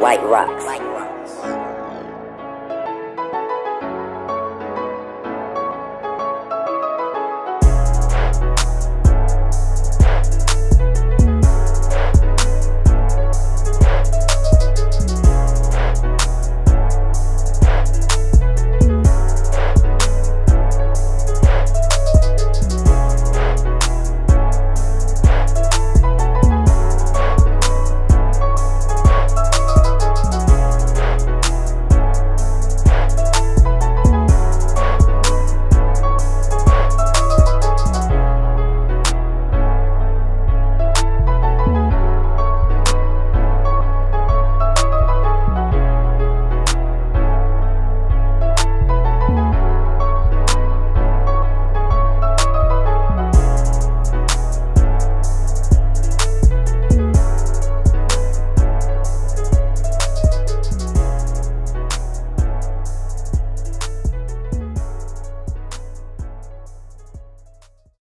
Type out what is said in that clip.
White Rocks. White Rocks.